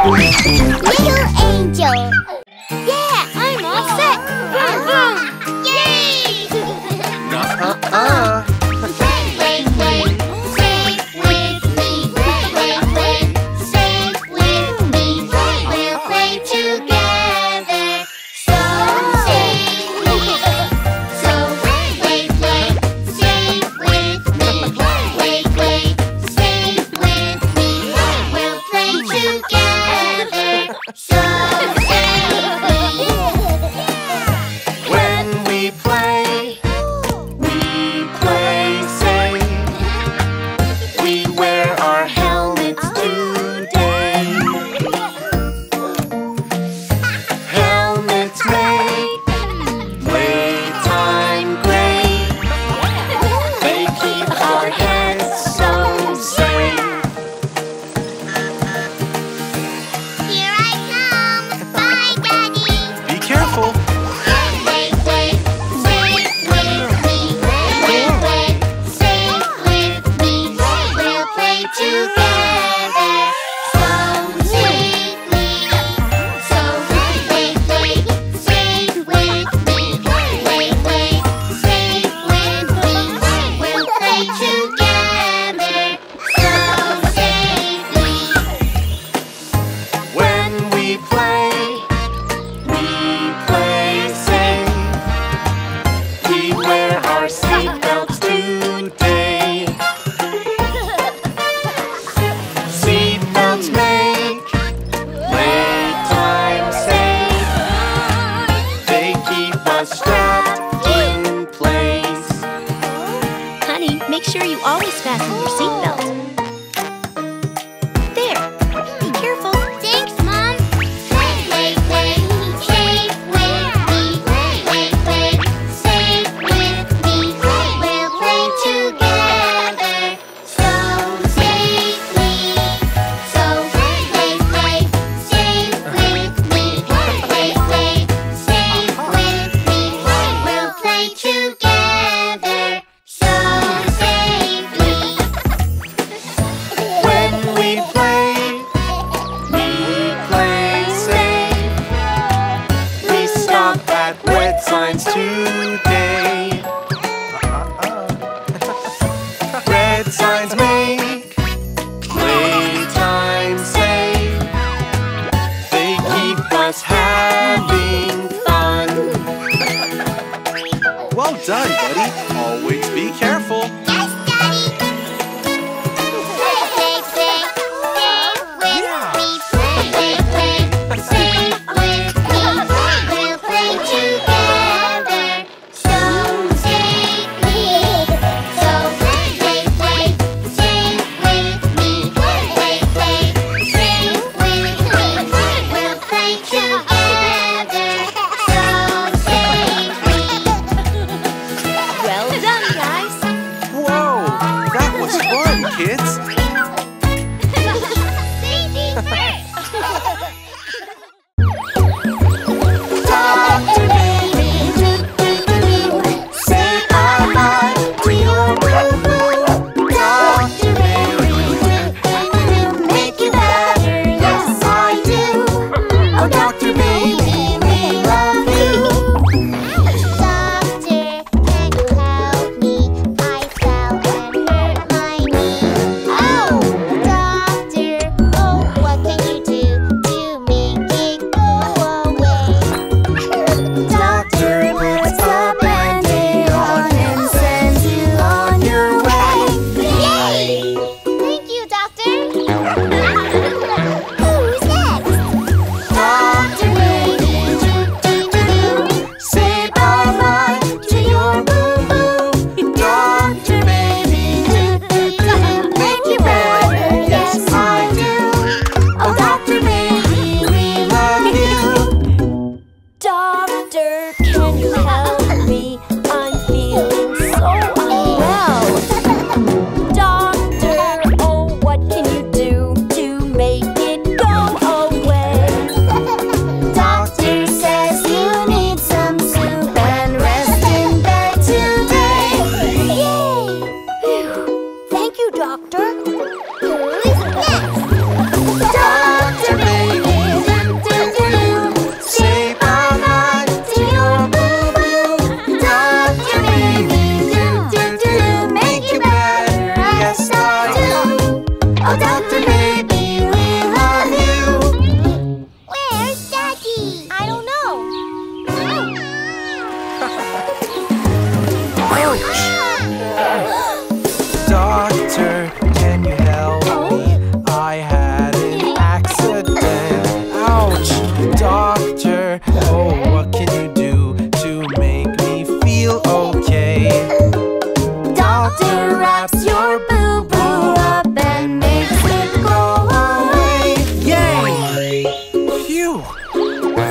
Oh,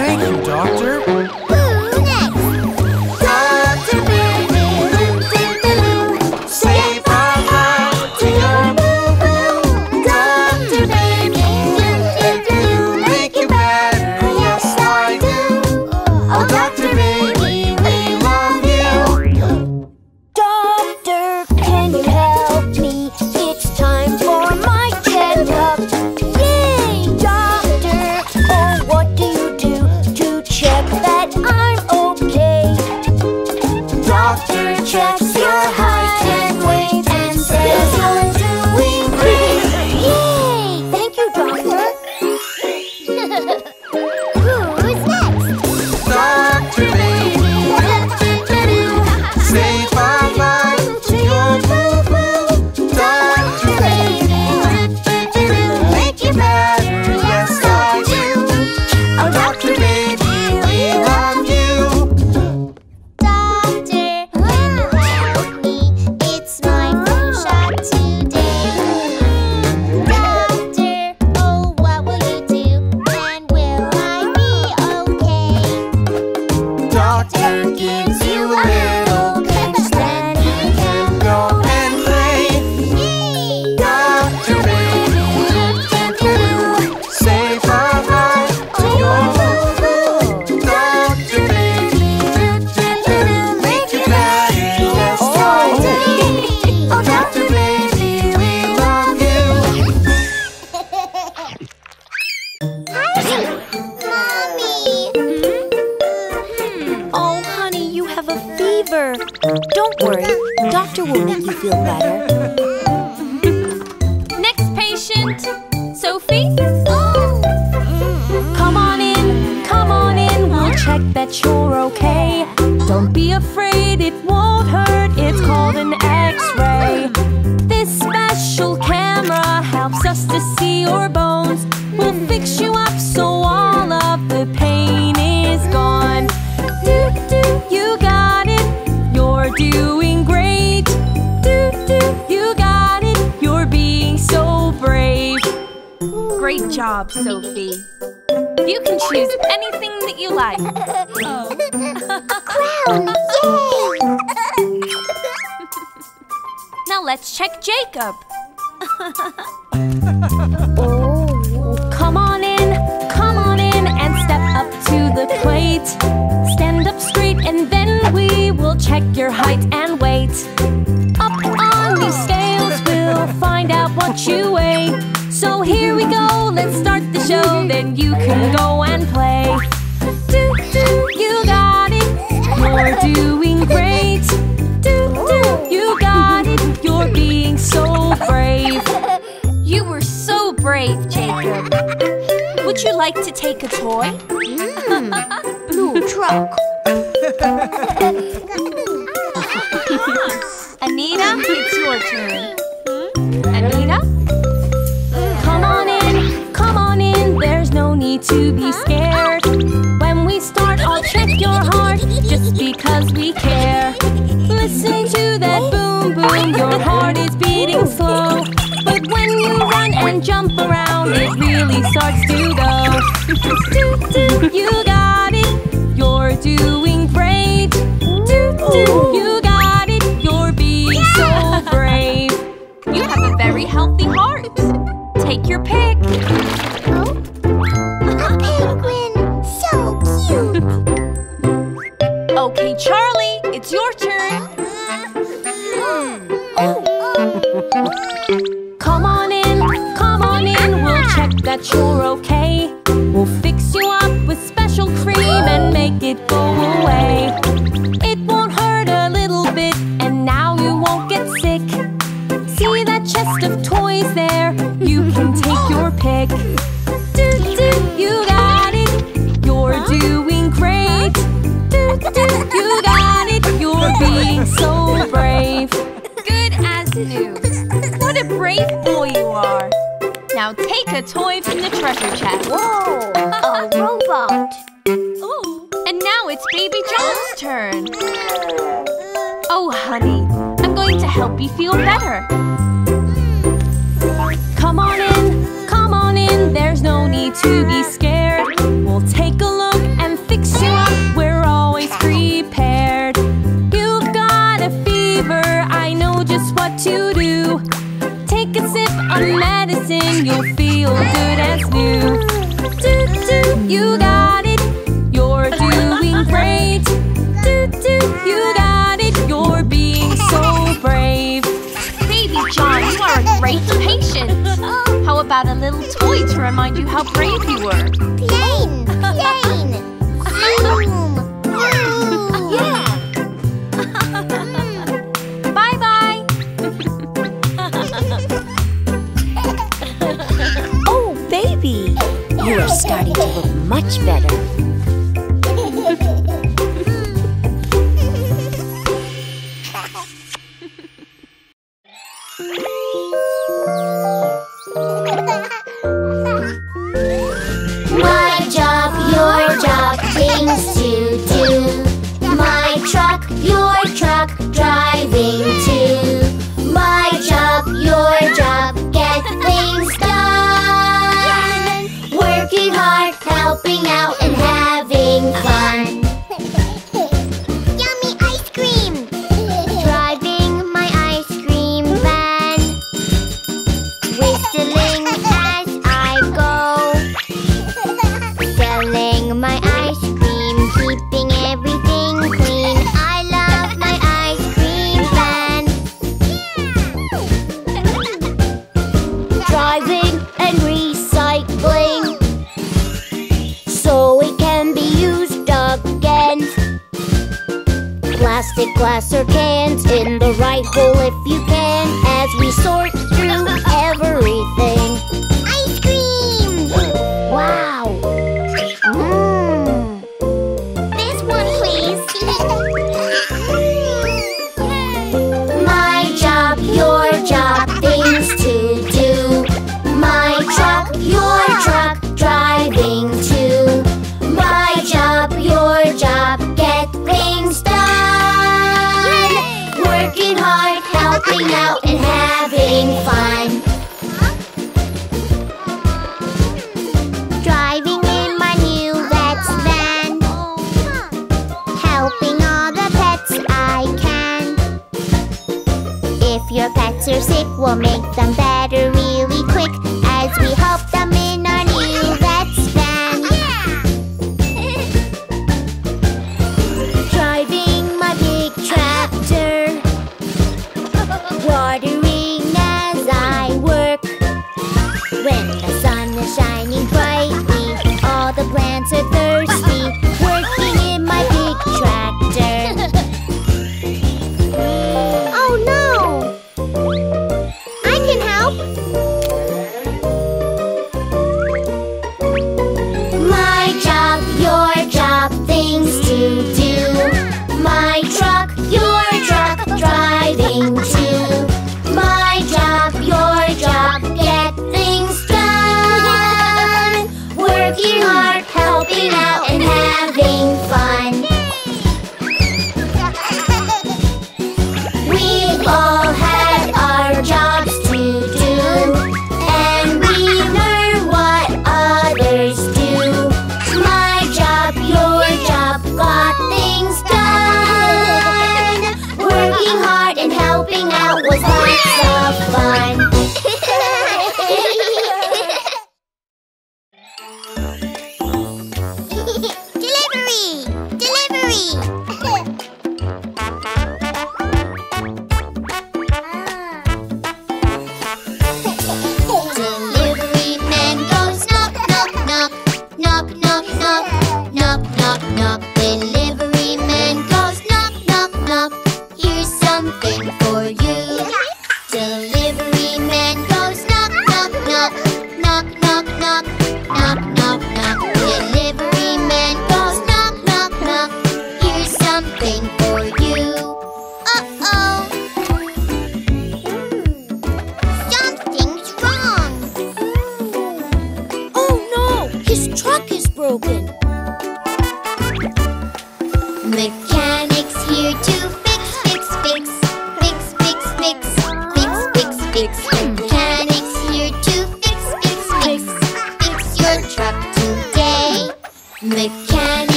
Thank you, Doctor. Job, Sophie. You can choose anything that you like. A crown! Yay! Now let's check Jacob. Oh. Come on in, come on in and step up to the plate. Stand up straight and then we will check your height and weight. Up on these scales we'll find out what you weigh. So here we go, let's start the show, then you can go and play. Do, do, you got it, you're doing great. Do, do, you got it, you're being so brave. You were so brave, Jacob. Would you like to take a toy? Hmm. Blue truck. Ah. Anita, it's your turn. Need to be scared. When we start, I'll check your heart just because we care. Listen to that boom boom, your heart is beating slow. But when you run and jump around, it really starts to go. Do, do, you What a brave boy you are. Now take a toy from the treasure chest. Whoa! A robot! Ooh. And now it's Baby John's turn. Oh, honey, I'm going to help you feel better. Come on in, come on in, there's no need to be scared. We'll take a look and fix you up, we're always prepared. You've got a fever, I know just what to do. Feel good as new. Do, do, you got it, you're doing great. Do, do, you got it, you're being so brave. Baby John, you are a great patient. How about a little toy to remind you how brave you were? Plane! Plane! You are starting to look much better.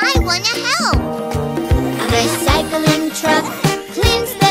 I want to help. Recycling truck cleans the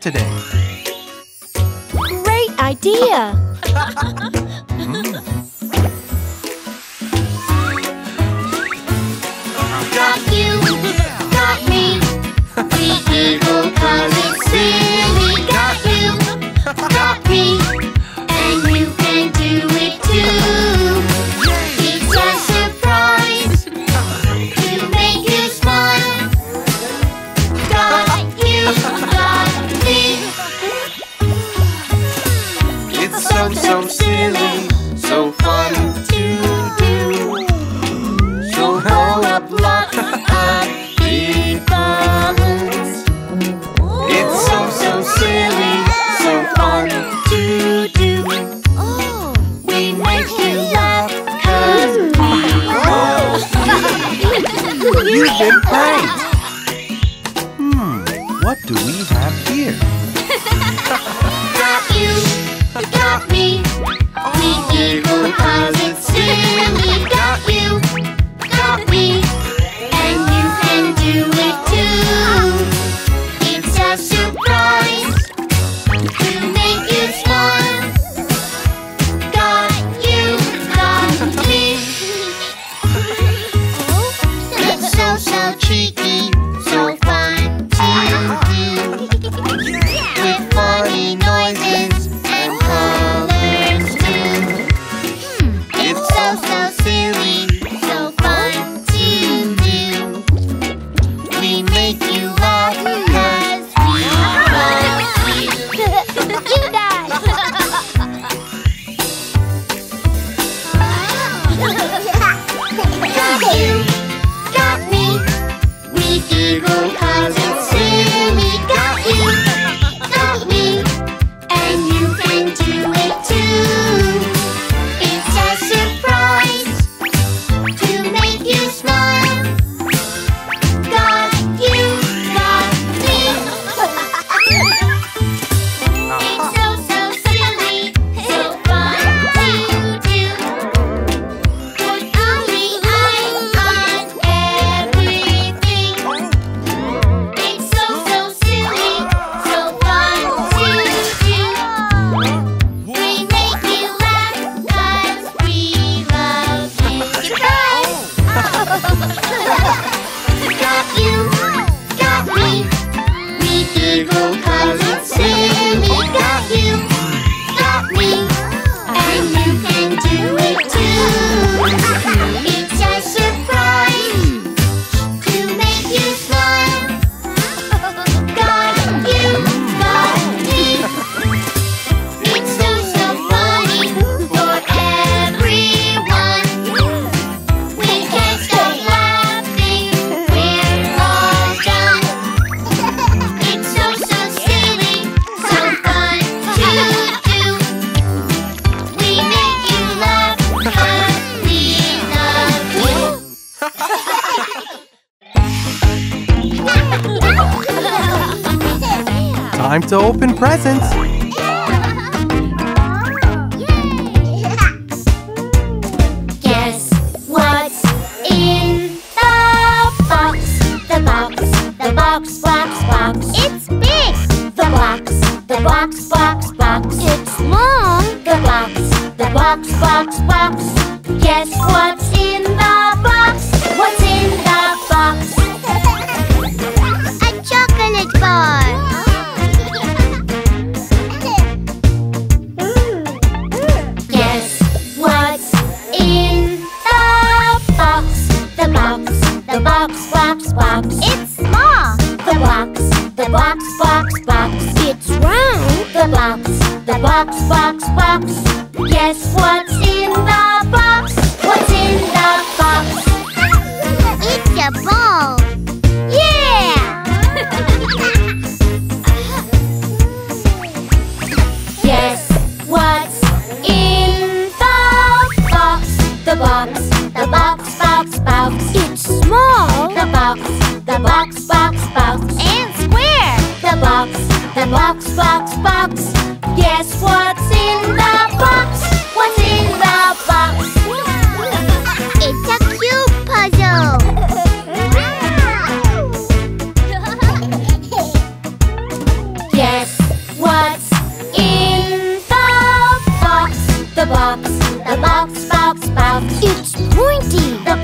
today. So, so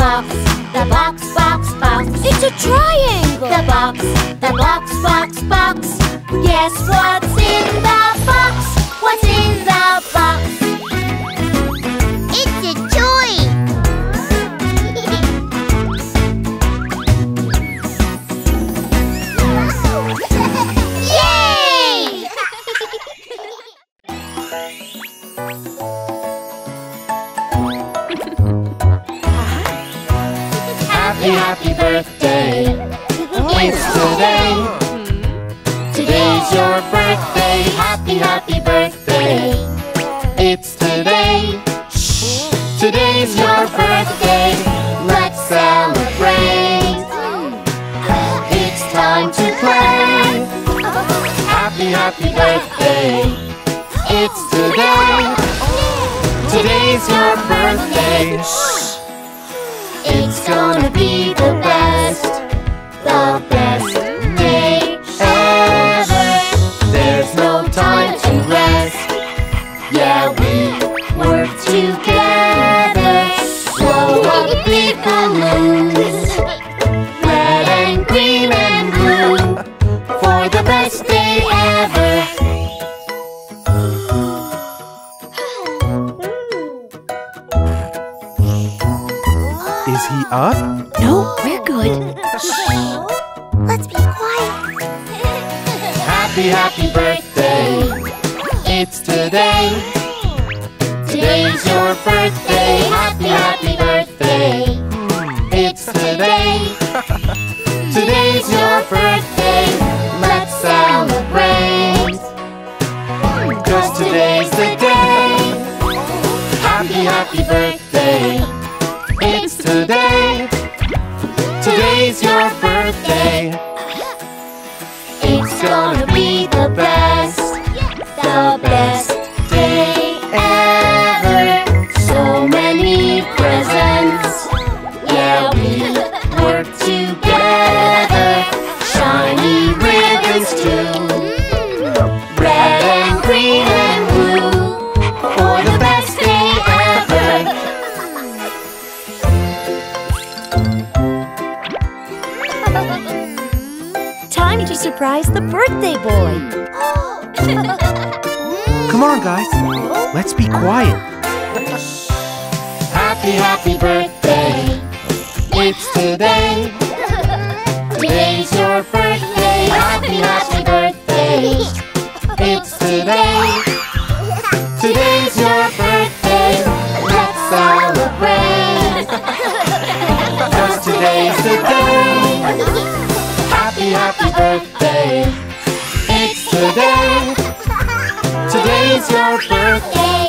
box, the box, box, box. It's a triangle. The box, the box, box, box. Guess what's in the box? Yeah, we work together. birthday boy. Come on, guys. Let's be quiet. Happy, happy birthday. It's today. Today's your birthday. Happy, happy birthday. It's today. Today's your birthday. Let's celebrate. Cause today's the day. Happy, happy birthday. birthday.